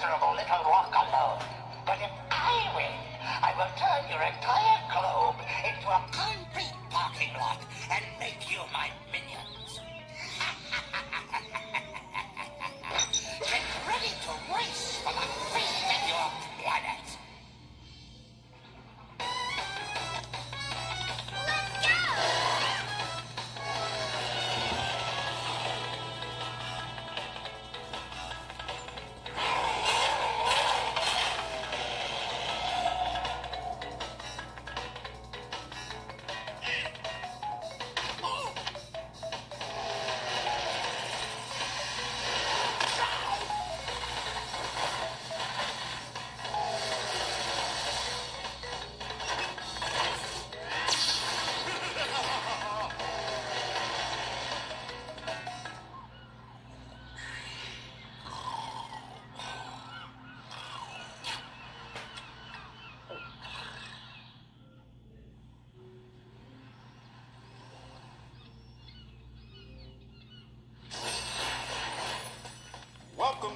miserable little rock alone. But if I win, I will turn your entire globe into a concrete parking lot and make you my minions.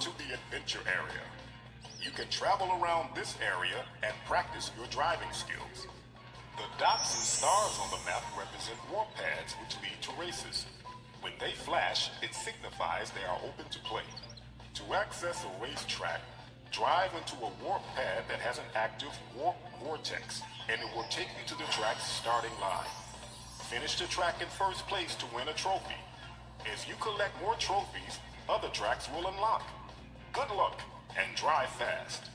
To the adventure area. You can travel around this area and practice your driving skills. The dots and stars on the map represent warp pads which lead to races. When they flash, it signifies they are open to play. To access a racetrack, drive into a warp pad that has an active warp vortex, and it will take you to the track's starting line. Finish the track in first place to win a trophy. As you collect more trophies, other tracks will unlock. Good luck and drive fast.